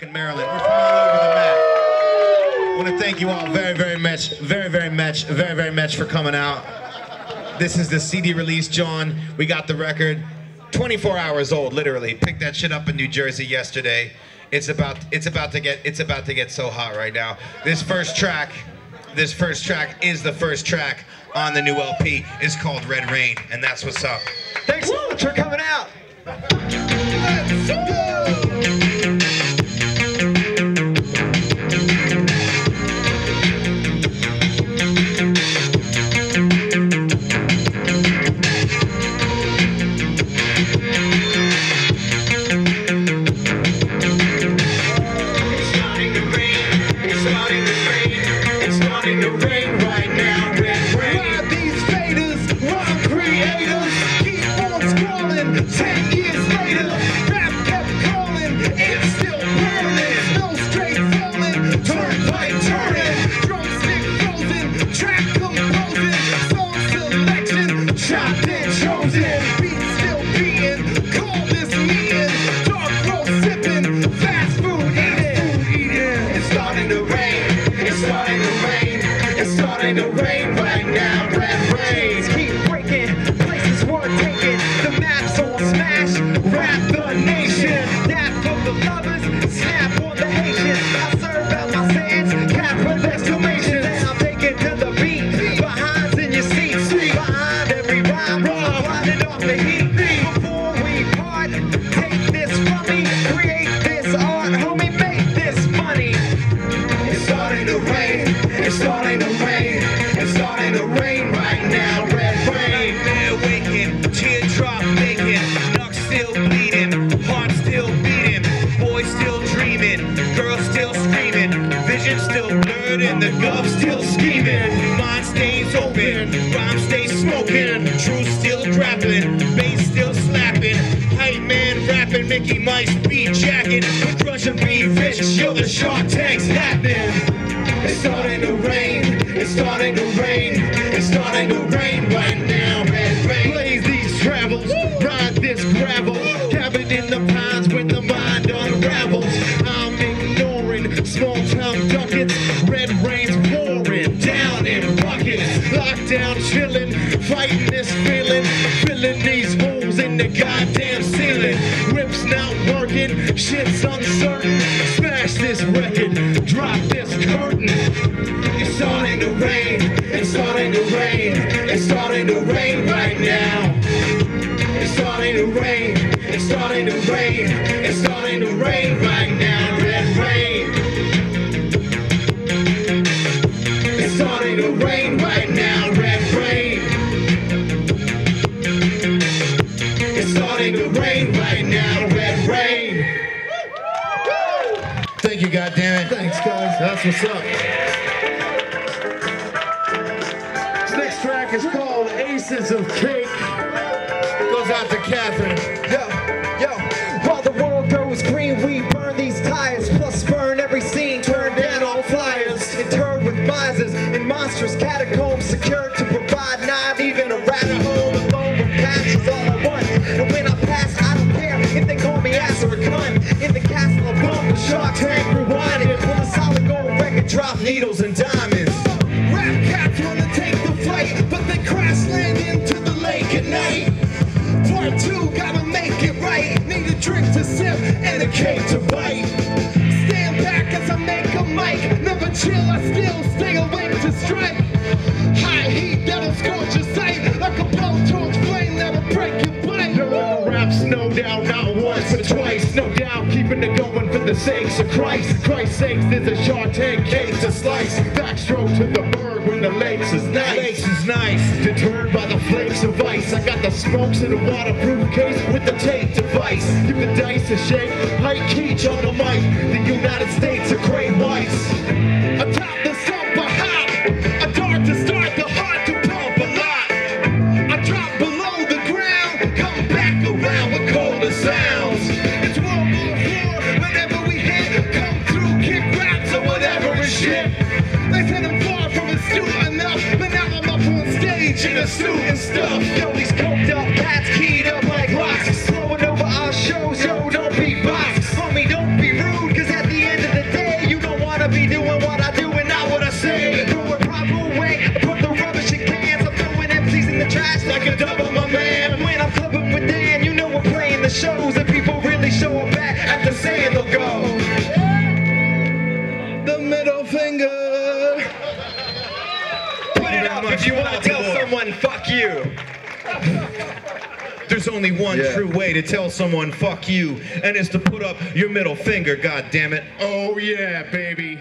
fucking Maryland. We're from all over the map. I want to thank you all very, very much, very, very much, very, very much for coming out. This is the CD release, John. We got the record. 24 hours old, literally. Picked that shit up in New Jersey yesterday. It's about it's about to get it's about to get so hot right now. This first track, this first track is the first track on the new LP. It's called Red Rain, and that's what's up. Thanks so much for coming out. Teardrop making, knuck still bleeding, heart still beating, boy still dreaming, girl still screaming, vision still blurred and the gov still scheming. Mind stays open, rhyme stays smoking, truth still grappling, bass still slapping, hype man rapping, Mickey Mouse beat jacket, Russian be rich, yo the Shark Tank's happening. It's starting to rain. It's starting to rain. It's starting to rain right now. This gravel, cabin in the pines when the mind unravels. I'm ignoring small town ducats, red rains pouring down in buckets. Lockdown chilling, fighting this feeling, filling these holes in the goddamn ceiling. Whips not working, shit's uncertain. Smash this record, drop this curtain. It's starting to rain. It's starting to rain. It's starting to rain right now. Red rain. It's starting to rain right now. Red rain. It's starting to rain right now. Red rain. Thank you, goddammit. Thanks, guys. That's what's up. This next track is called Aces of Cake. Goes out to Catherine. Yo, night. Part two, gotta make it right. Need a drink to sip and a cake to bite. Stand back as I make a mic. Never chill, I still stay awake to strike. High heat that'll scorch your sight. Like a blowtorch flame that'll break your bite. No raps, no doubt, not once but twice. No doubt, keeping it going for the sakes of Christ. Christ's sakes, there's a shark tank cake to slice. Backstroke to the nice. Lakes is nice. Deterred by the flakes of ice, I got the smokes in a waterproof case with the tape device. Give the dice a shake, like Keach on the mic. The United States in the suit and stuff. Yo, these coked up hats keyed up like rocks. Blowing over our shows, yo, don't be box. Homie, don't be rude, cause at the end of the day, you don't wanna be doing what I do. You. There's only one Yeah. true way to tell someone fuck you, and it's to put up your middle finger, god damn it. Oh yeah, baby.